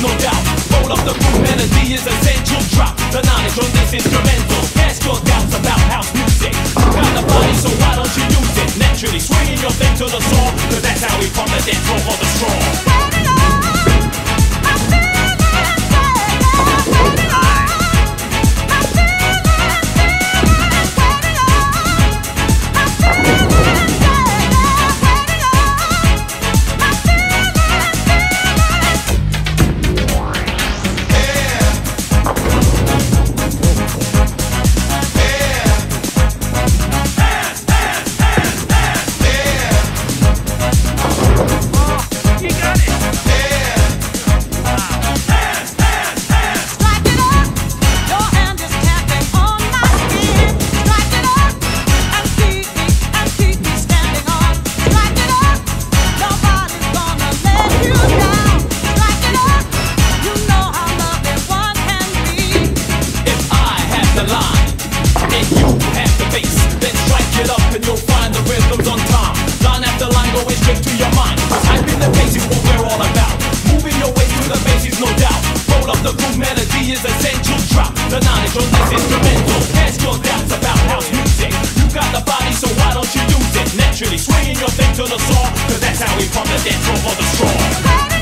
no doubt. Roll up the roof, melody is essential. Drop the knowledge on this instrumental. Cast your doubts about house music Got the body, so why don't you use it? Naturally swinging your thing to the song Cause that's how we pump the death roll for the strong instrumental. Ask your doubts about house music. You got the body, so why don't you use it? Naturally, swinging your thing to the song, cause that's how we pump the dance floor.